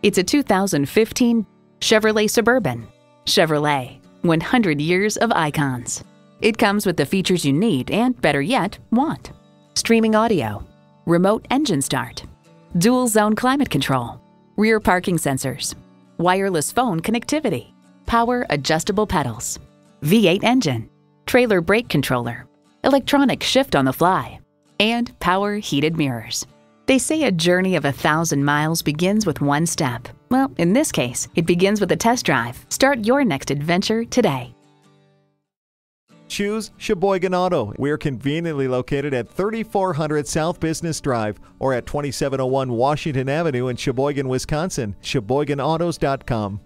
It's a 2015 Chevrolet Suburban. Chevrolet, 100 years of icons. It comes with the features you need and, better yet, want. Streaming audio, remote engine start, dual zone climate control, rear parking sensors, wireless phone connectivity, power adjustable pedals, V8 engine, trailer brake controller, electronic shift on the fly, and power heated mirrors. They say a journey of a thousand miles begins with one step. Well, in this case, it begins with a test drive. Start your next adventure today. Choose Sheboygan Auto. We're conveniently located at 3400 South Business Drive or at 2701 Washington Avenue in Sheboygan, Wisconsin. SheboyganAutos.com.